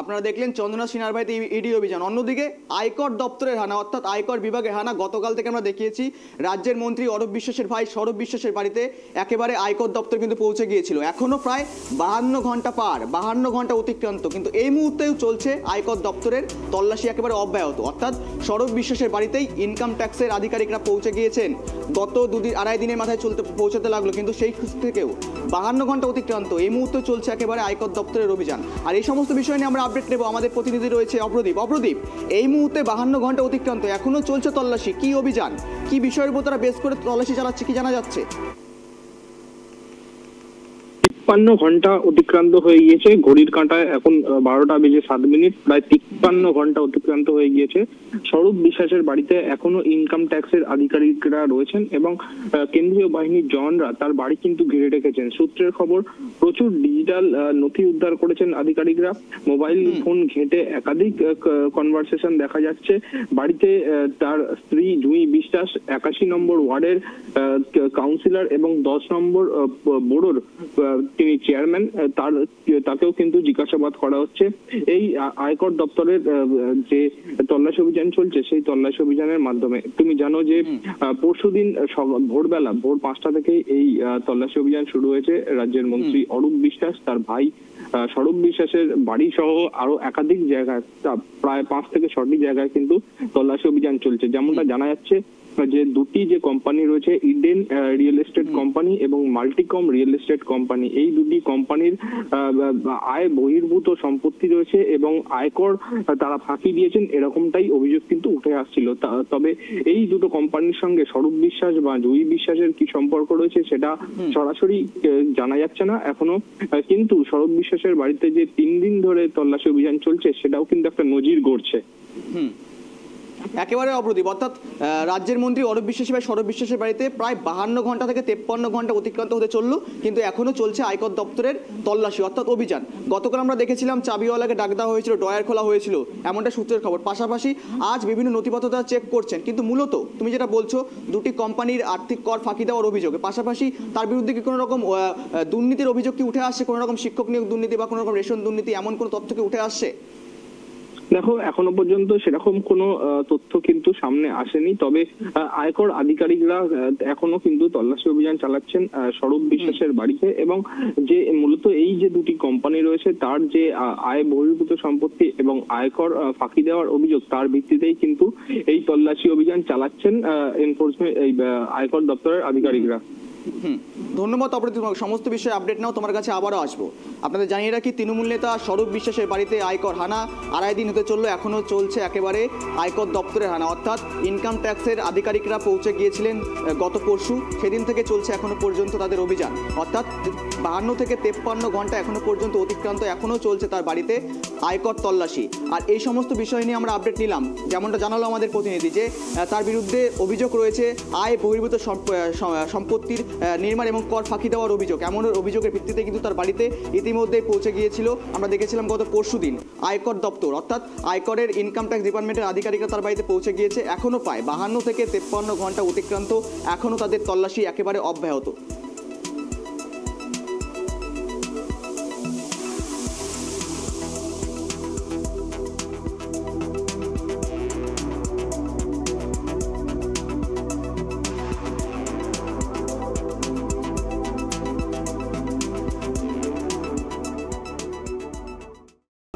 আপনারা দেখলেন চন্দ্রনাথ সিনহার বাড়িতে ইডি অভিযান। অন্যদিকে আয়কর দপ্তরের হানা, অর্থাৎ আয়কর বিভাগের হানা গতকাল থেকে আমরা দেখিয়েছি। রাজ্যের মন্ত্রী অরূপ বিশ্বাসের ভাই সৌরভ বিশ্বাসের বাড়িতে একেবারে আয়কর দপ্তর কিন্তু পৌঁছে গিয়েছিল। এখনও প্রায় বাহান্ন ঘণ্টা পার, বাহান্ন ঘণ্টা অতিক্রান্ত। কিন্তু এই মুহূর্তেও চলছে আয়কর দপ্তরের তল্লাশি একেবারে অব্যাহত। অর্থাৎ সৌরভ বিশ্বাসের বাড়িতেই ইনকাম ট্যাক্সের আধিকারিকরা পৌঁছে গিয়েছেন। গত দুদিন, আড়াই দিনের মাথায় চলতে, পৌঁছাতে লাগল। কিন্তু সেই থেকেও বাহান্ন ঘণ্টা অতিক্রান্ত। এই মুহূর্তে চলছে একেবারে আয়কর দপ্তরের অভিযান। আর এই সমস্ত বিষয় নিয়ে আমরা আপডেট নেব। আমাদের প্রতিনিধি রয়েছে অপ্রদীপ। অপ্রদীপ, এই মুহূর্তে বাহান্ন ঘণ্টা অতিক্রান্ত। এখনও চলছে তল্লাশি। কি অভিযান? কি বিষয়ের উপর তারা বেশ করে তল্লাশি চালাচ্ছে কি জানা যাচ্ছে? তিপ্পান্ন ঘণ্টা অতিক্রান্ত হয়ে গিয়েছে। ঘড়ির কাঁটায় এখন বারোটা বেজে সাত মিনিট প্রায় তিপ্পান্ন ঘণ্টা অতিক্রান্ত হয়ে গিয়েছে। স্বরূপ বিশ্বাসের বাড়িতে এখনও ইনকাম ট্যাক্সের আধিকারিকরা রয়েছেন এবং কেন্দ্রীয় বাহিনীর জওয়ানরা তার বাড়ি কিন্তু ঘিরে রেখেছেন। সূত্রের খবর প্রচুর ডিজিটাল নথি উদ্ধার করেছেন আধিকারিকরা। মোবাইল ফোন ঘেঁটে একাধিক কনভারসেশন দেখা যাচ্ছে। বাড়িতে তার স্ত্রী জুঁই বিশ্বাস একাশি নম্বর ওয়ার্ডের কাউন্সিলর এবং দশ নম্বর বোর্ডর আহ, তিনি চেয়ারম্যান তার তাকেও কিন্তু জিজ্ঞাসাবাদ করা হচ্ছে। এই আয়কর দপ্তরের যে তল্লাশি অভিযান চলছে সেই তল্লাশি অভিযানের মাধ্যমে তুমি জানো যে পরশুদিন ভোরবেলা ভোর পাঁচটা থেকে এই তল্লাশি অভিযান শুরু হয়েছে রাজ্যের মন্ত্রী অরূপ বিশ্বাস তার ভাই আহ, স্বরূপ বিশ্বাসের বাড়ি সহ আরও একাধিক জায়গায় প্রায় পাঁচ থেকে ছটি জায়গায় কিন্তু তল্লাশি অভিযান চলছে। যেমনটা জানা যাচ্ছে যে দুটি যে কোম্পানি রয়েছে ইডেন রিয়েল এস্টেট কোম্পানি এবং মাল্টিকম রিয়েল এস্টেট কোম্পানি এই দুটি কোম্পানির আয় বহির্ভূত সম্পত্তি রয়েছে এবং আয়কর তারা ফাঁকি দিয়েছেন এরকমটাই অভিযোগ কিন্তু উঠে আসছিল। তবে এই দুটো কোম্পানির সঙ্গে স্বরূপ বিশ্বাস বা জয়ী বিশ্বাসের কি সম্পর্ক রয়েছে সেটা সরাসরি জানা যাচ্ছে না। এখনও কিন্তু স্বরূপ বিশ্বাসের বাড়িতে যে তিন দিন ধরে তল্লাশি অভিযান চলছে সেটাও কিন্তু একটা নজির গড়ছে। হুম। একেবারে অপ্রদীপ অর্থাৎ রাজ্যের মন্ত্রী অরূপ বিশ্বাস ভাই সৌরভ বিশ্বাসের বাড়িতে প্রায় বাহান্ন ঘণ্টা থেকে তেপ্পান্ন ঘণ্টা অতিক্রান্ত হতে চলল, কিন্তু এখনও চলছে আয়কর দপ্তরের তল্লাশি, অর্থাৎ অভিযান। গতকাল আমরা দেখেছিলাম চাবিওয়ালাকে ডাক দেওয়া হয়েছিল ডয়ার খোলা হয়েছিল, এমনটা সূত্রের খবর। পাশাপাশি আজ বিভিন্ন নথিপত্র তারা চেক করছেন, কিন্তু মূলত তুমি যেটা বলছো, দুটি কোম্পানির আর্থিক কর ফাঁকি দেওয়ার অভিযোগে। পাশাপাশি তার বিরুদ্ধে কি কোনো রকম দুর্নীতির অভিযোগ কি উঠে আসছে? কোনো রকম শিক্ষক নিয়োগ দুর্নীতি বা কোনো রকম রেশন দুর্নীতি, এমন কোনো তথ্য কি উঠে আসছে? দেখো, এখনও পর্যন্ত সেরকম কোনো তথ্য কিন্তু সামনে আসেনি। তবে আয়কর আধিকারিকরা এখনও কিন্তু তল্লাশি অভিযান চালাচ্ছেন স্বরূপ বিশ্বাসের বাড়িতে এবং যে মূলত এই যে দুটি কোম্পানি রয়েছে, তার যে আয় বহির্ভূত সম্পত্তি এবং আয়কর ফাঁকি দেওয়ার অভিযোগ, তার ভিত্তিতেই কিন্তু এই তল্লাশি অভিযান চালাচ্ছেন এনফোর্সমেন্ট এই আয়কর দপ্তরের আধিকারিকরা। ধন্যবাদ অপরাধ সমস্ত বিষয়ে আপডেট নাও, তোমার কাছে আবারও আসব। আপনাদের জানিয়ে রাখি, তৃণমূল নেতা স্বরূপ বিশ্বাসের বাড়িতে আয়কর হানা, আড়াই দিন হতে চলল এখনও চলছে একেবারে আয়কর দপ্তরের হানা। অর্থাৎ ইনকাম ট্যাক্সের আধিকারিকরা পৌঁছে গিয়েছিলেন গত পরশু। সেদিন থেকে চলছে এখনও পর্যন্ত তাদের অভিযান। অর্থাৎ বাহান্ন থেকে তেপ্পান্ন ঘণ্টা এখনও পর্যন্ত অতিক্রান্ত এখনও চলছে তার বাড়িতে আয়কর তল্লাশি। আর এই সমস্ত বিষয় নিয়ে আমরা আপডেট নিলাম। যেমনটা জানালো আমাদের প্রতিনিধি যে তার বিরুদ্ধে অভিযোগ রয়েছে, আয় বহির্ভূত সম্পত্তির নির্মাণ এবং কর ফাঁকি দেওয়ার অভিযোগ। এমন অভিযোগের ভিত্তিতে কিন্তু তার বাড়িতে ইতিমধ্যে পৌঁছে গিয়েছিল। আমরা দেখেছিলাম গত পরশু দিন আয়কর দপ্তর, অর্থাৎ আয়করের ইনকাম ট্যাক্স ডিপার্টমেন্টের আধিকারিকরা তার বাড়িতে পৌঁছে গিয়েছে এখনও প্রায় বাহান্ন থেকে তেপ্পান্ন ঘণ্টা অতিক্রান্ত এখনও তাদের তল্লাশি একেবারে অব্যাহত।